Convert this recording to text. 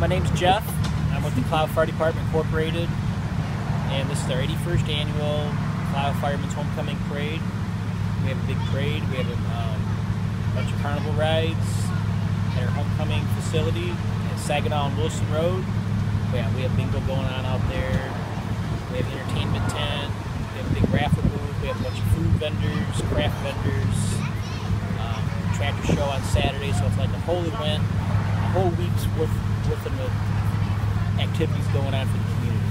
my name's Jeff. I'm with the Clio Fire Department Incorporated, and this is our 81st annual Clio Firemen's Homecoming Parade. We have a big parade. We have a um, bunch of carnival rides at our homecoming facility at Saginaw and Wilson Road. Yeah, we have bingo going on out there. We have entertainment tent. We have a big raffle booth. We have a bunch of food vendors, craft vendors, um, tractor show on Saturday. So it's like a whole event, whole week's worth, worth of activities going on for the community.